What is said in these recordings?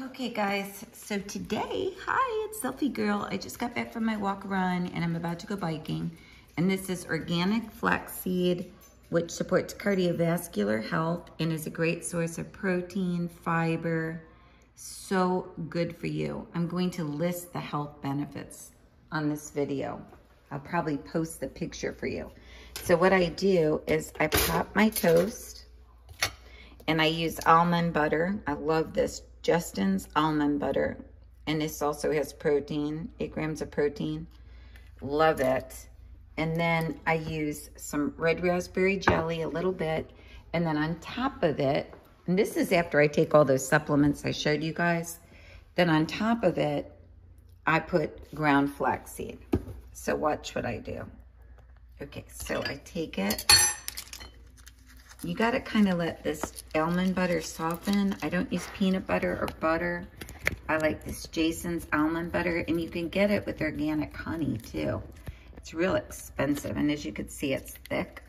Okay guys, so today, hi, it's Selfie Girl. I just got back from my walk run and I'm about to go biking. And this is organic flaxseed, which supports cardiovascular health and is a great source of protein, fiber, so good for you. I'm going to list the health benefits on this video. I'll probably post the picture for you. So what I do is I pop my toast and I use almond butter. I love this Justin's almond butter. And this also has protein, eight grams of protein. Love it. And then I use some red raspberry jelly, a little bit. And then on top of it, and this is after I take all those supplements I showed you guys. Then on top of it, I put ground flaxseed. So watch what I do. Okay, so I take it you got to kind of let this almond butter soften. I don't use peanut butter or butter. I like this Jason's almond butter, and you can get it with organic honey too. It's real expensive, and as you can see, it's thick.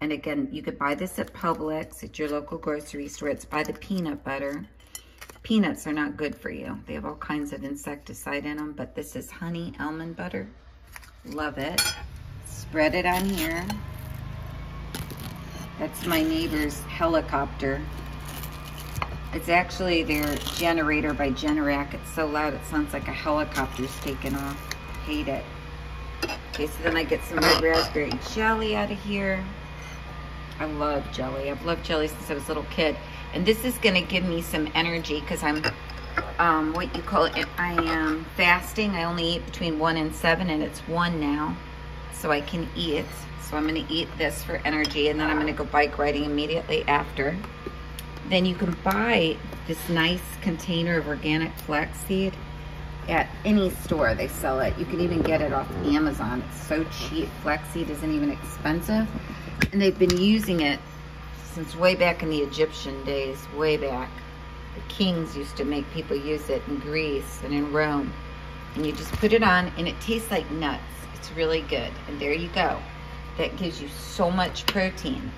And again, you could buy this at Publix, at your local grocery store. It's by the peanut butter. Peanuts are not good for you. They have all kinds of insecticide in them, but this is honey almond butter. Love it. Spread it on here. That's my neighbor's helicopter. It's actually their generator by Generac. It's so loud it sounds like a helicopter's taking off. Hate it. Okay, so then I get some red raspberry jelly out of here. I love jelly. I've loved jelly since I was a little kid. And this is going to give me some energy because I'm, um, what you call it, I am fasting. I only eat between 1 and 7, and it's 1 now. So I can eat. So I'm gonna eat this for energy and then I'm gonna go bike riding immediately after. Then you can buy this nice container of organic flaxseed at any store they sell it. You can even get it off Amazon. It's so cheap. Flaxseed isn't even expensive. And they've been using it since way back in the Egyptian days, way back. The kings used to make people use it in Greece and in Rome. And you just put it on and it tastes like nuts. It's really good. And there you go that gives you so much protein.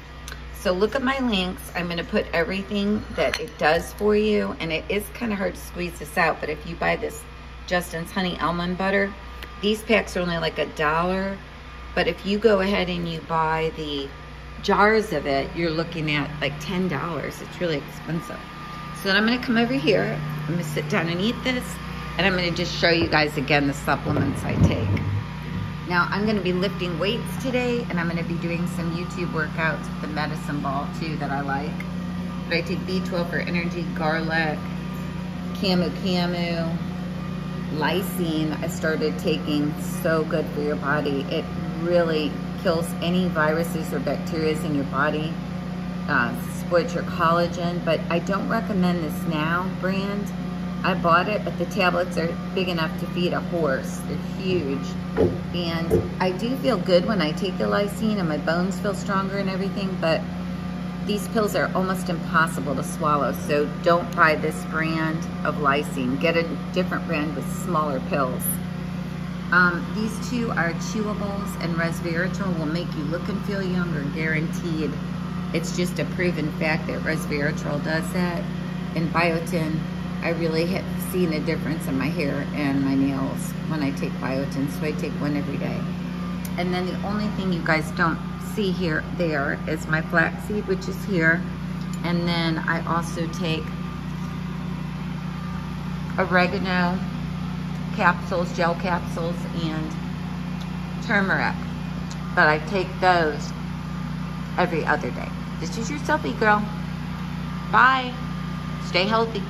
So look at my links. I'm going to put everything that it does for you. And it is kind of hard to squeeze this out. But if you buy this Justin's Honey Almond Butter, these packs are only like a dollar. But if you go ahead and you buy the jars of it, you're looking at like $10. It's really expensive. So then I'm going to come over here. I'm going to sit down and eat this. And I'm going to just show you guys again the supplements I take. Now I'm gonna be lifting weights today and I'm gonna be doing some YouTube workouts with the medicine ball too that I like. But I take B12 for energy, garlic, camu camu, lysine I started taking, so good for your body. It really kills any viruses or bacteria in your body, uh, supports your collagen, but I don't recommend this now brand I bought it, but the tablets are big enough to feed a horse. They're huge. And I do feel good when I take the lysine and my bones feel stronger and everything, but these pills are almost impossible to swallow. So don't buy this brand of lysine. Get a different brand with smaller pills. Um, these two are chewables and resveratrol will make you look and feel younger, guaranteed. It's just a proven fact that resveratrol does that. And biotin I really have seen a difference in my hair and my nails when I take biotin, so I take one every day. And then the only thing you guys don't see here, there, is my flaxseed, which is here. And then I also take oregano capsules, gel capsules, and turmeric. But I take those every other day. Just is your selfie girl. Bye. Stay healthy.